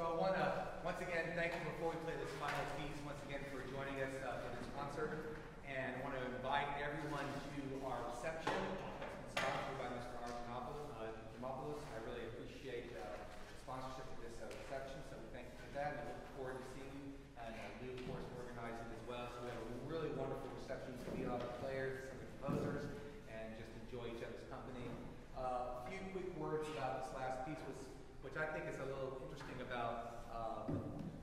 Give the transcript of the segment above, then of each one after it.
So I want to once again thank you before we play this final piece once again for joining us uh, for this concert, and I want to invite everyone to our reception that's been sponsored by Mr. Artemopoulos. Uh, Artemopoulos. I really appreciate uh, the sponsorship of this uh, reception, so we thank you for that. and We look forward to seeing you, and uh, Lou, of course, as well. So we have a really wonderful reception to meet all the players, some of the composers, and just enjoy each other's company. Uh, a few quick words about this last piece, was, which I think is a little interesting about, uh,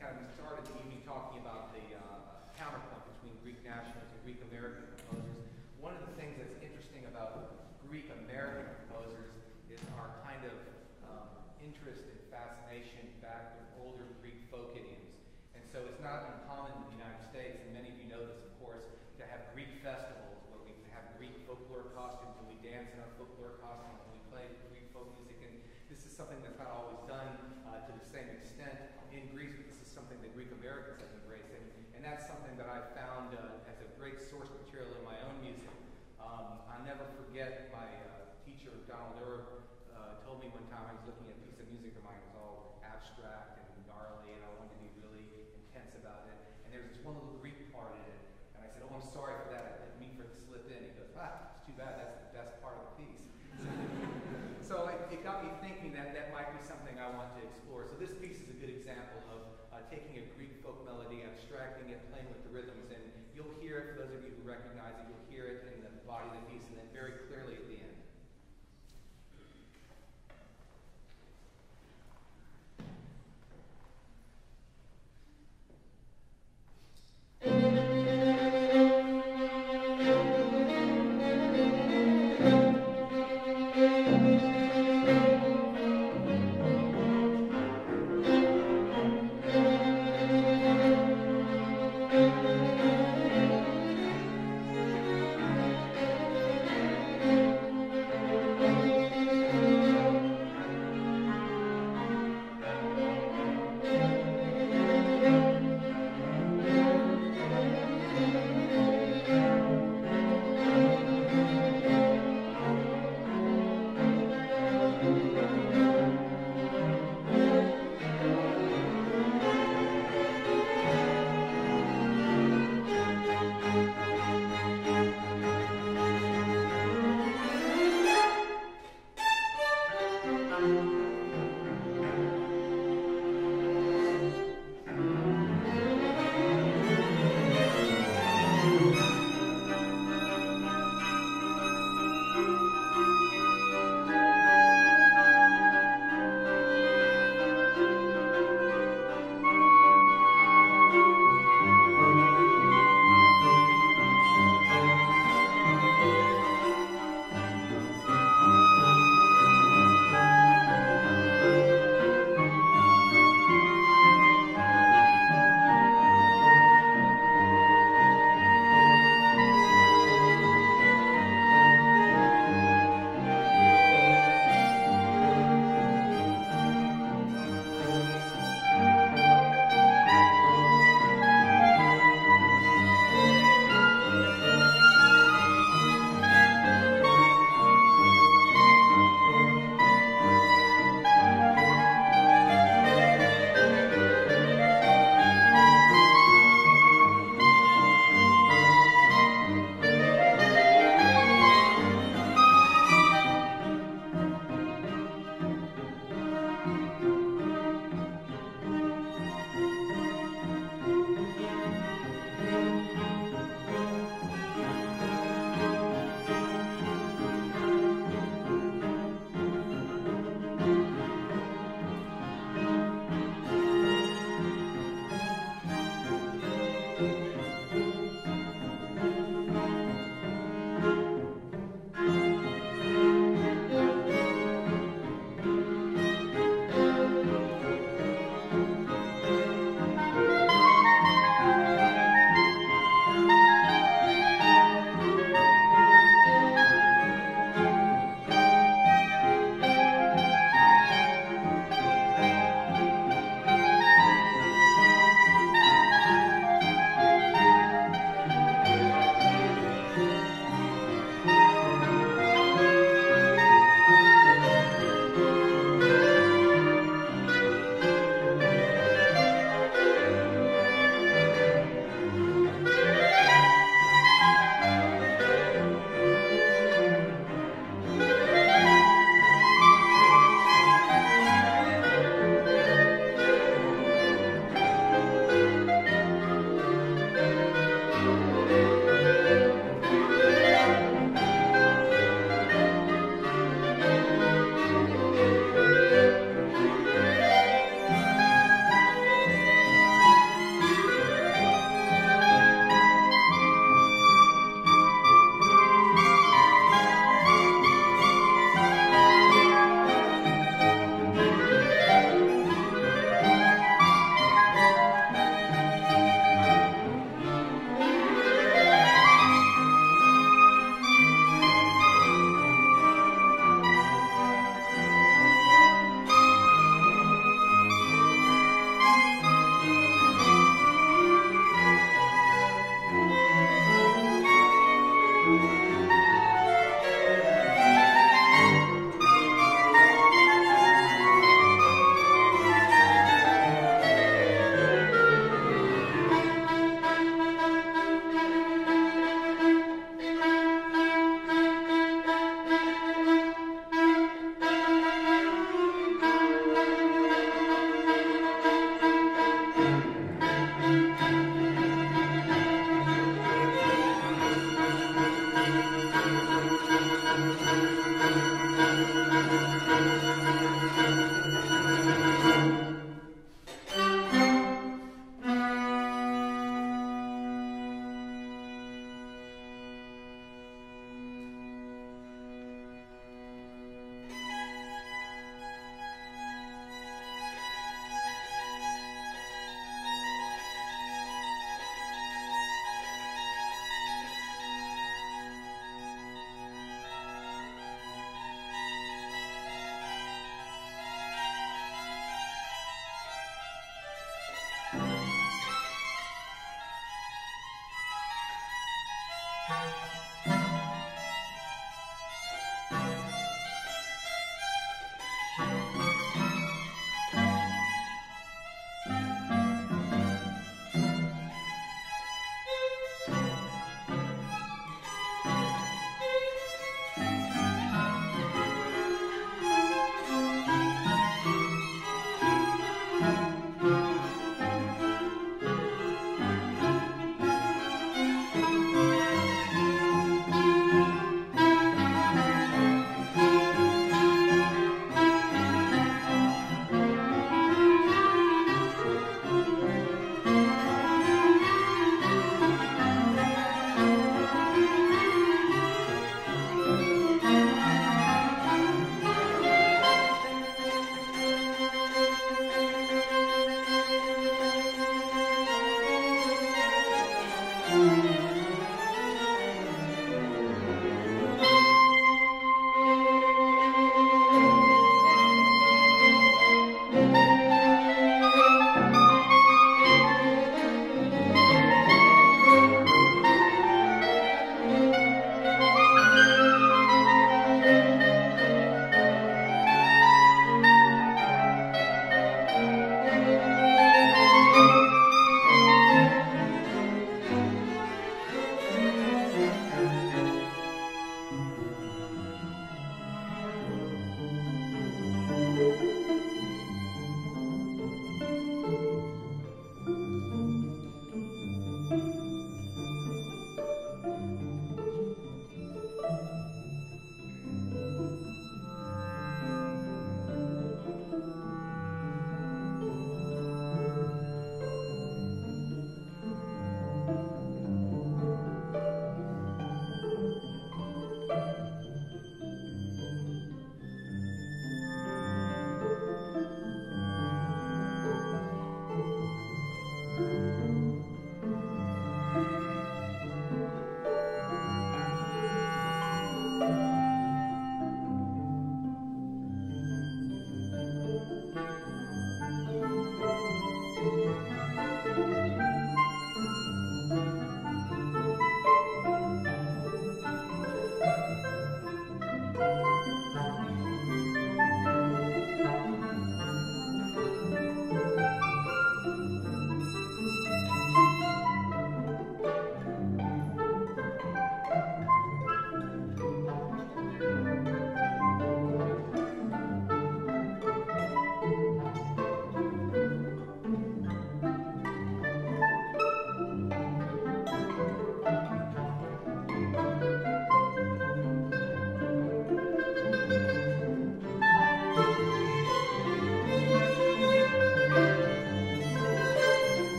kind of we started the evening talking about the uh, counterpoint between Greek nationalists and Greek American composers. One of the things that's interesting about Greek American composers is our kind of um, interest and fascination back with older Greek folk idioms. And so it's not uncommon in the United States, and many of you know this, of course, to have Greek festivals where we have Greek folklore costumes and we dance in our folklore costumes and we play Greek folk music. And this is something that's not always done uh, to the same extent in Greece, but this is something that Greek Americans have embraced. And, and that's something that I found uh, as a great source material in my own music. Um, I'll never forget my uh, teacher, Donald Erb, uh, told me one time I was looking at a piece of music of mine, it was all abstract and gnarly, and I wanted to be really intense about it. And there was this one